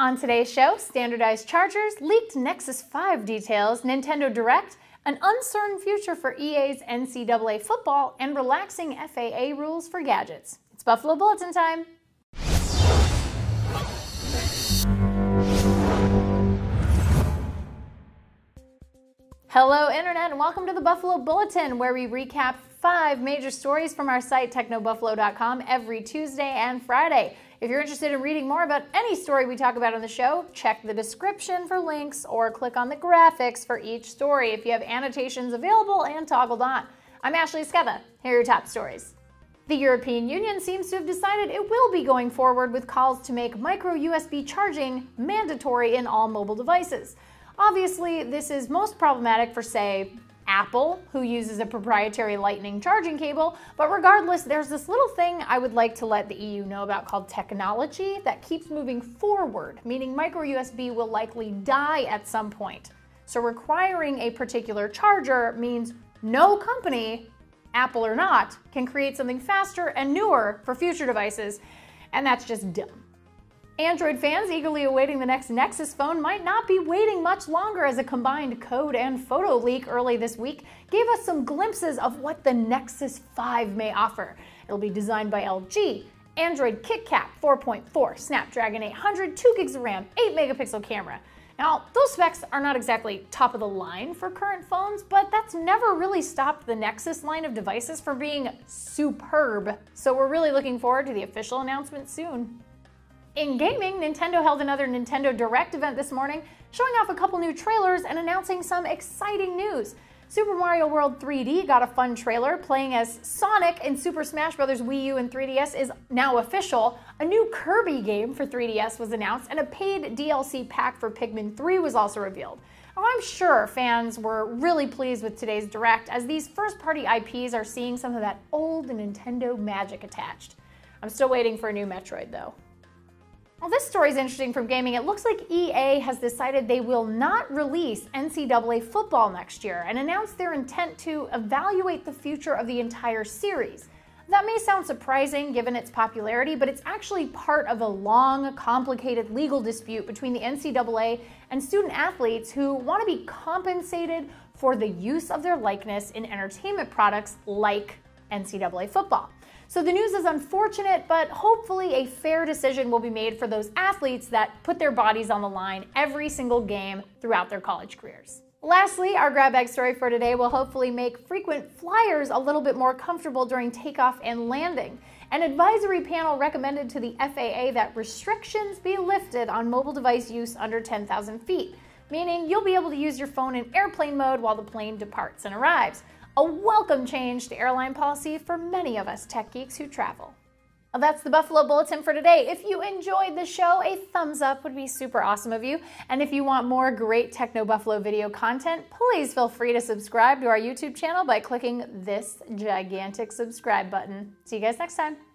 On today's show, standardized chargers, leaked Nexus 5 details, Nintendo Direct, an uncertain future for EA's NCAA football, and relaxing FAA rules for gadgets. It's Buffalo Bulletin time. Hello, Internet, and welcome to the Buffalo Bulletin, where we recap five major stories from our site, technobuffalo.com, every Tuesday and Friday. If you're interested in reading more about any story we talk about on the show, check the description for links or click on the graphics for each story if you have annotations available and toggled on. I'm Ashley Esqueda. Here are your top stories. The European Union seems to have decided it will be going forward with calls to make micro USB charging mandatory in all mobile devices. Obviously, this is most problematic for, say, Apple, who uses a proprietary lightning charging cable. But regardless, there's this little thing I would like to let the EU know about called technology that keeps moving forward, meaning micro USB will likely die at some point. So requiring a particular charger means no company, Apple or not, can create something faster and newer for future devices, and that's just dumb. Android fans eagerly awaiting the next Nexus phone might not be waiting much longer as a combined code and photo leak early this week gave us some glimpses of what the Nexus 5 may offer. It'll be designed by LG, Android KitKat 4.4, Snapdragon 800, 2 gigs of RAM, 8 megapixel camera. Now, those specs are not exactly top of the line for current phones, but that's never really stopped the Nexus line of devices from being superb. So we're really looking forward to the official announcement soon. In gaming, Nintendo held another Nintendo Direct event this morning, showing off a couple new trailers and announcing some exciting news. Super Mario World 3D got a fun trailer playing as Sonic in Super Smash Bros. Wii U and 3DS is now official. A new Kirby game for 3DS was announced, and a paid DLC pack for Pikmin 3 was also revealed. I'm sure fans were really pleased with today's Direct, as these first party IPs are seeing some of that old Nintendo magic attached. I'm still waiting for a new Metroid, though. Well, this story is interesting from gaming. It looks like EA has decided they will not release NCAA football next year and announced their intent to evaluate the future of the entire series. That may sound surprising given its popularity, but it's actually part of a long, complicated legal dispute between the NCAA and student athletes who want to be compensated for the use of their likeness in entertainment products like NCAA football. So the news is unfortunate, but hopefully a fair decision will be made for those athletes that put their bodies on the line every single game throughout their college careers. Lastly, our grab bag story for today will hopefully make frequent flyers a little bit more comfortable during takeoff and landing. An advisory panel recommended to the FAA that restrictions be lifted on mobile device use under 10,000 feet, meaning you'll be able to use your phone in airplane mode while the plane departs and arrives a welcome change to airline policy for many of us tech geeks who travel. Well, that's the Buffalo Bulletin for today. If you enjoyed the show, a thumbs up would be super awesome of you. And if you want more great Techno Buffalo video content, please feel free to subscribe to our YouTube channel by clicking this gigantic subscribe button. See you guys next time.